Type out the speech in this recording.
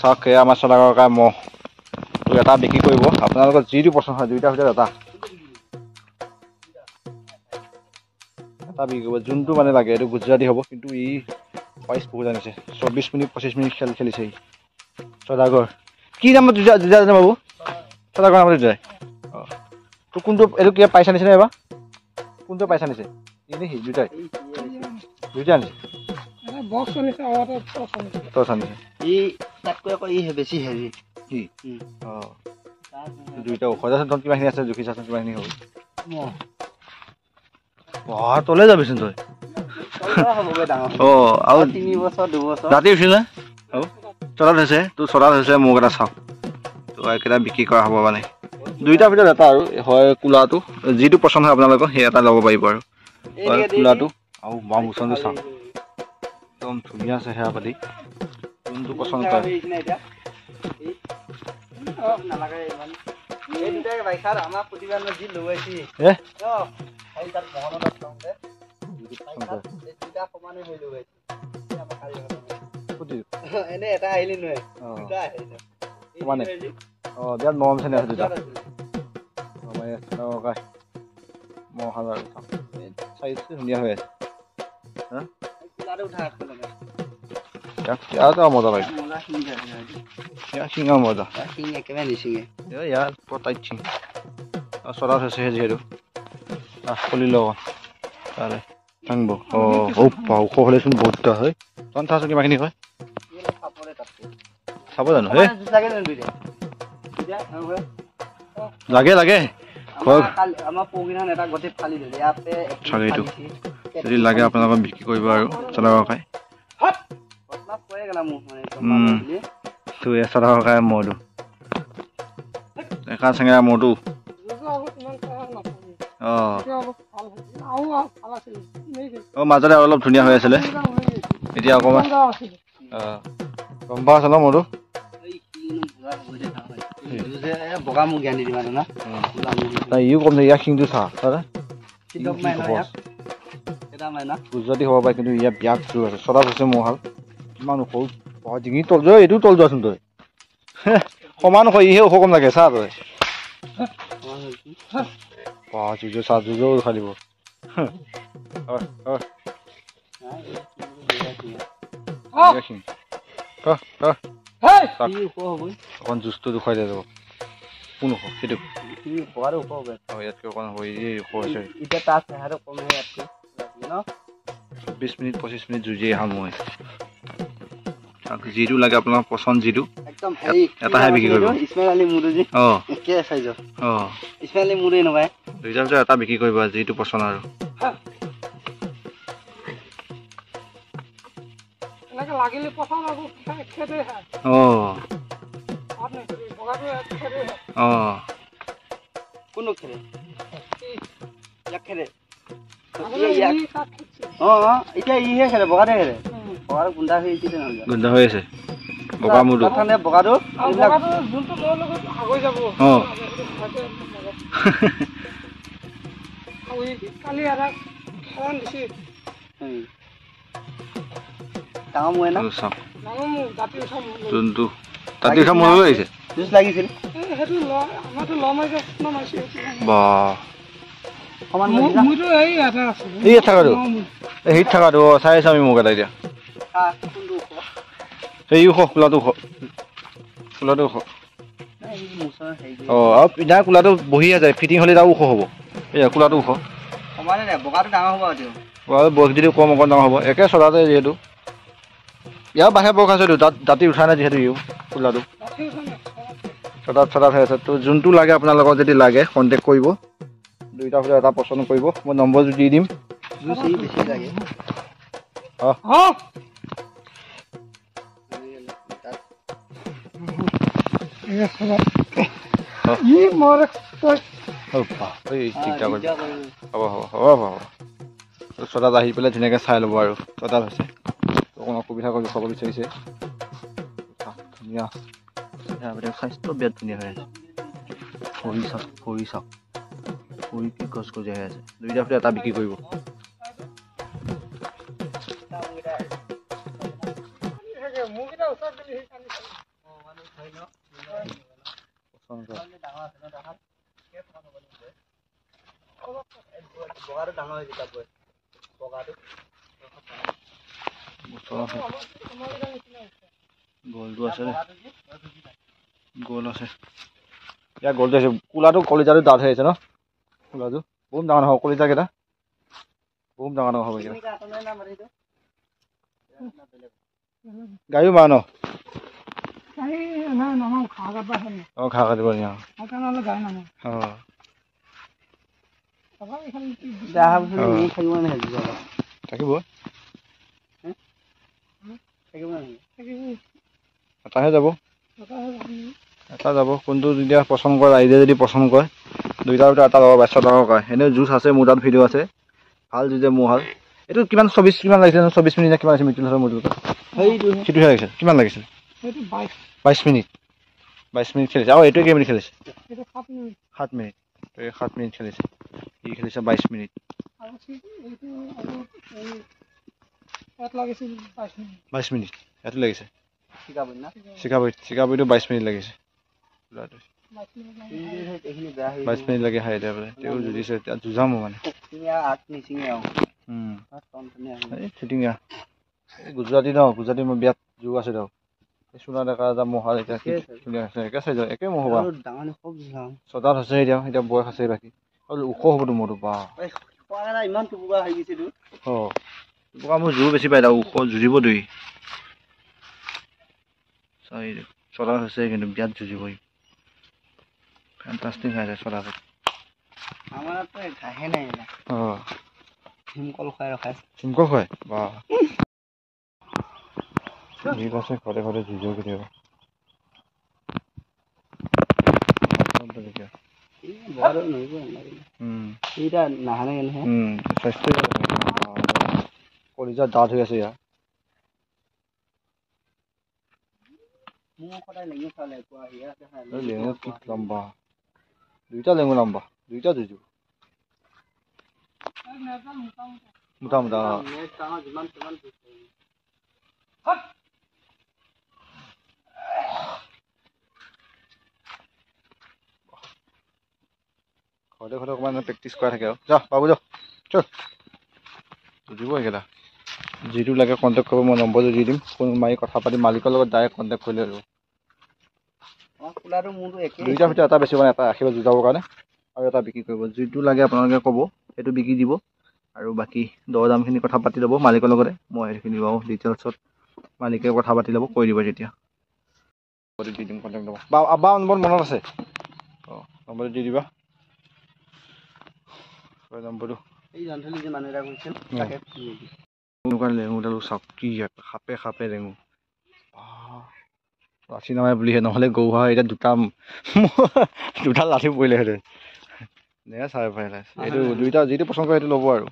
চাওক সেয়া আমাৰ চলা ককা মহ তো এটা বিক্ৰী কৰিব। আপোনালোকৰ যিটো পচন্দ হয় দুইটাৰ ভিতৰত এটা। এটা বিক্ৰী কৰিব। যোনটো মানে লাগে এইটো গুজৰাটী হ'ব। কিন্তু ই প্ৰাইচ বহুত আনিছে। চৌব্বিছ মিনিট পঁচিছ মিনিট খেল খেলিছে ই। চদাগৰ কি নামত দুটা দুটা জানে বাবু? চদাগৰ নামত দুটাই অঁ। তো কোনটো এইটো কিবা পাইছা নিছে নে এবাৰ কোনটো পাইছা নিছে ই নে সি দুটাই। দুইটা আনিছে বক্স আনিছে আৰু এটা টচ আনিছে টচ আনিছে ই তাতকৈ আকৌ ই বেছি হেভি কি অঁ। দুইটা ওখ। যাচোন তহঁত কিমানখিনি আছে জুখি চাচোন কিমানখিনি হ'ব অঁ তলে যাবিচোন তই। হ'বগৈ ডাঙৰ। অঁ আৰু তিনি বছৰ দুবছৰ। ৰাতি উঠিল নে? হ'ব চলাত হৈছে তোৰ চলাত হৈছে মোক এটা চাওঁ তো এইকেইটা বিক্ৰী কৰা হ'ব মানে। দুইটাৰ ভিতৰত এটা আৰু হয় কোলাটো। যিটো পচন্দ হয় আপোনালোকৰ সেই এটা ল'ব পাৰিব আৰু। কোলাটো। আৰু মা মুচনটো চাওঁ একদম ধুনীয়া আছে সেয়া পাতি যোনটো পচন্দ কৰে নালাগে ইমান এই দুটাই বাৰিষাত আমাক প্ৰতিবাৰে যি লগাইছি এ এই তাত মহনত আছিলে বাৰিষাত এই দুটা সমানে হৈ বিৰাট মৰম চেনে আছে দুটা ইয়াত ইয়াত আৰু মজা লাগে ইয়াত শিঙা মজা এ ইয়াত পতাই চিং আৰু চৰাত হৈছেহে যিহেতু আহ খুলি লওঁ তাৰে ভাঙিব অঁ ওখ হ'লেচোন বহুতটা হয় তখন চাচোন কিমানখিনি হয় চাব জানো হে লাগে লাগে আমাৰ পৰহিদিনাখন এটা গোটেই ফালি দিলে ইয়াতে চালিটো। যদি লাগে আপোনালোকক বিক্ৰী কৰিব আৰু। তো এয়া চলাব খাই মৰটো ডেকা চেঙেৰা মৰটো অঁ। অঁ মাজতে অলপ ধুনীয়া হৈ আছিলে। এতিয়া অকণমান অঁ। গম পোৱা আছে ন মৰটো বগা মোক জ্ঞান দি দিবা না নাই ইও কম ইয়াৰ শিংটো চা গুজৰাটী হ'ব পাৰে কিন্তু ইয়াৰ ব্যাগ জোৰ আছে চলাত হৈছে মহাল কিমান ওখ পঢ়া ডিঙি তল যোৱা এইটো তল যোৱাচোন তই। সমান ওখ ইহে ওখ কম লাগে চা তই। জুজো চা হয়, হয়। হয়, হয়, হেই চাওক, অকণ জুচটো দেখুৱাই দিয়া যাব কোন ওখ সেইটো। ইয়াতকৈ অকণ হ'ব ওখ হৈছে। এতিয়া তাৰ চেহাটো কমে ইয়াতকৈ। ন? চৌব্বিছ মিনিট পঁচিছ মিনিট যুঁজিয়ে আহোঁ মই। যিটো লাগে আপোনাৰ পচন্দ যিটো এটাহে বিক্ৰী কৰিব। অঁ। অঁ। ভিতৰত এটা বিক্ৰী কৰিব যিটো পচন্দ আৰু। অঁ। অঁ। কোনটো খেলে? ইয়াক খেলে। এতিয়া ইহে খেলে বগাতে খেলে। উম। বগাটো গুণ্ডা হৈ আছে। বগা মূৰটো। বগাটো? অঁ। ডাঙৰ মূৰে না। যোনটো। তাতে উঠা আহিছে জুচ লাগিছিল? ইয়াত থকাটো ন মোৰ। এই হেৰিত থকাটো অঁ চাই আছোঁ আমি মোক এটা এতিয়া কোনটো ওখ? এই ওখ কোলাটো ওখ। কোলাটো ওখ। নাই, এই মুচৰ হেৰি কৰি- অঁ আৰু পিন্ধা কোলাটো বহি আছে ফিটিং হ'লে ওখ হ'ব। এই কোলাটো ওখ। বয়স যদি কম অকণ ডাঙৰ হ'ব। একে চলাতে যিহেতু। ইয়াৰ বাহিৰে বয়স আছে দাঁত দাঁতি উঠা নাই যিহেতু ইও কোলাটো। চটাত চটাত হৈ আছে। তো যোনটো লাগে আপোনালোকৰ যদি লাগে কণ্টেক্ট কৰিব। দুইটাৰ ভিতৰত এটা পচন্দ কৰিব মই নম্বৰটো দি দিম। জুচ ই বেছি লাগে অ এই চাবা। অ। ই মোৰ তই অ' বাহ, এই ঠিক ঠাক দিগদাৰ কৰিব। হ'ব হ'ব হ'ব হ'ব। তো চটাত আহি পেলাই ধুনীয়াকৈ চাই ল'ব আৰু চটাত হৈছে। অকণ অসুবিধা কৰি খাব বিচাৰিছে ধুনীয়া। স্বাস্থ্য বিৰাট ধুনীয়া হৈ আছে। ভৰি চাওক ভৰি চাওক। উইকলি খোজ খোজ আহি আছে। দুইটা ফ্ৰী এটা বিক্ৰী কৰিব। গ'লটো আছে। ইয়াৰ গ'লটো আছে। কোলাটো কলিজাটো ডাঠ হৈ আছে ন? কোলাটো বহুত ডাঙৰ নহয় কলিজাকেইটা বহুত ডাঙৰ ডাঙৰ হ'ব? গাড়ীও মাৰ ন এই নাই নামাওঁ, ঘাঁহ কাটবা আহে নাই। অঁ ঘাঁহ কাটিব। অঁ। নি থাকিব। এটাহে যাব। এটা যাব কোনটো যেতিয়া পচন্দ কৰে ৰাইজে যদি পচন্দ কৰে দুইটাৰ ভিতৰত এটা যাব বাইছ টকা কৰে এনেই জুচ আছে মোৰ তাত ভিডিঅ' আছে। ভাল জুচে মোৰ ভাল এইটো কিমান চৌবিছ কিমান লাগিছে চৌবিছ মিনিট কিমান আছে মৃত্যু মোৰ দুটা? সেইটোহে। লাগিছিল। কিমান লাগিছিল? বাইছ। মিনিট। বাইছ মিনিট খেলিছে। আৰু এইটোৱে কেইমিনিট খেলিছে? সাত মিনিট। এই সাত মিনিট খেলিছে। ই খেলিছে বাইছ মিনিট। লাগিছিল বাইছ মিনিট। ইয়াতো লাগিছে? চিকাবৰীত চিকাবৰীটো বাইছ মিনিট লাগিছে। ল'ৰাটোৱে বাইছ মিনিট লাগি এইটোহে এইখিনি বেয়া হৈ বাইছ গ'ল। মিনিট লাগি হাৰি দিয়া বোলে তেওঁ যুঁজিছে এতিয়া যুঁজাম মানে। এই এই গুজৰাটী ন গুজৰাটী মোৰ বিয়াত যোগ আছে এই চুনা ডেকা এটা মহাল এতিয়া কি। ধুনীয়া আছে একে চাইজৰ একে মহ হ'বা আৰু ডাঙৰ নি খুব যাওঁ। ছটাত হৈছে এতিয়া এতিয়া বয়স আছে বাকী আৰু ওখ হ'বতো মোৰতো বা ইমান টুকুৰা হৈ। অঁ মোৰ জোৰ বেছি পায় তাৰ ওখ যুঁজিব দুই চাৰি ছটাত হৈছে কিন্তু বিয়াত যুঁজিবই ফেণ্টাষ্টিক ঘাঁহে নাই এইবিলাক। অঁ। ভীমকল খুৱাই ৰখাইছে। চিমকল খুৱাই? বা ঠিক আছে ঘৰতে ঘৰতে যুঁজিব কেতিয়াবা ডাঠ হৈ আছে ইয়াৰ। মোৰ সদায় খালে পোৱা আছে লেঙু কি লম্বা দুইটা লেঙু লম্বা দুইটা যুঁজিব মোটা মোটা জুইছে। ঘৰতে ঘৰতে অকণমান প্ৰেক্টিচ কৰা থাকে আৰু যা বাবু যা চল বুজিব এইকেইটা যিটো লাগে কণ্টেক্ট কৰিব মই নম্বৰটো দি দিম ফোন মাৰি কথা পাতি মালিকৰ লগত ডাইৰেক্ট কণ্টেক্ট কৰিলে হ'ব একেই। দুইটাৰ ভিতৰত এটা বেছি মানে এটা ৰাখিব যুঁজাবৰ কাৰণে আৰু এটা বিক্ৰী কৰিব। যিটো লাগে আপোনালোকে ক'ব সেইটো বিক্ৰী দিব। আৰু বাকী দৰ দামখিনি কথা পাতি ল'ব মালিকৰ লগতে। মই সেইখিনি বাৰু ডিটেইলছত মালিকে কথা পাতি ল'ব কৈ দিব তেতিয়া দি দিম কণ্টেক্ট নম্বৰ বা নম্বৰ মনত আছে? অঁ নম্বৰটো দি দিবা। নম্বৰটো এই জন্তুলি যে মানুহ এটা কৈছিল উম। তাকে। ফোন কৰিবি। এনেকুৱা লেঙুডালো চাওক কি সাপে সাপে লেঙু। লাঠি নামাৰে বুলিহে নহ'লে গৰু হাঁহ এতিয়া দুটা দুটা লাঠি পৰিলেহেঁতেন। নে চাই পাৰিলে এইটো দুইটা যিটো পচন্দ কৰে সেইটো ল'ব আৰু।